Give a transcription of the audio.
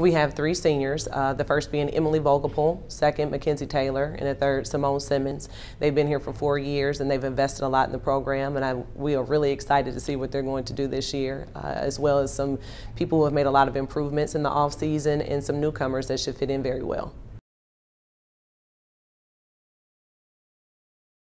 We have three seniors, uh, the first being Emily Vogelpohl, second Mackenzie Taylor, and the third Simone Simmons. They've been here for four years and they've invested a lot in the program, and I, we are really excited to see what they're going to do this year, uh, as well as some people who have made a lot of improvements in the off season and some newcomers that should fit in very well.